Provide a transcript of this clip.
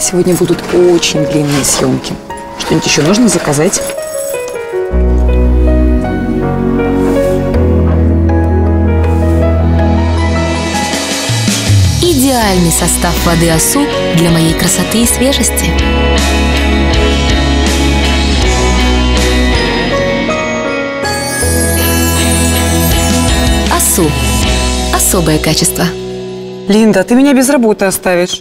Сегодня будут очень длинные съемки. Что-нибудь еще нужно заказать? Идеальный состав воды АСУ для моей красоты и свежести. АСУ. Особое качество. Линда, ты меня без работы оставишь.